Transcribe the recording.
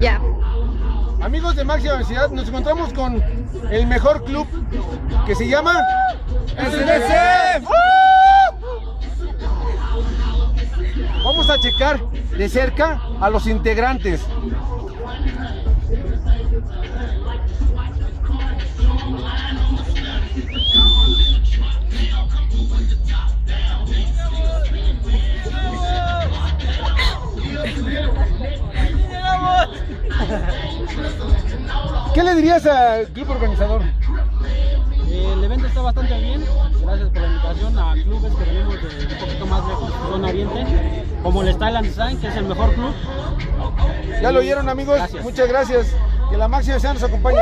Ya. Amigos de Máxima Universidad, nos encontramos con el mejor club que se llama SDC. Vamos a checar de cerca a los integrantes. ¿Qué le dirías al club organizador? El evento está bastante bien, gracias por la invitación a clubes que venimos de un poquito más lejos, zona oriente, como el Style and Design, que es el mejor club. Ya lo oyeron amigos, Gracias. muchas gracias. Que la máxima Universidad nos acompañe.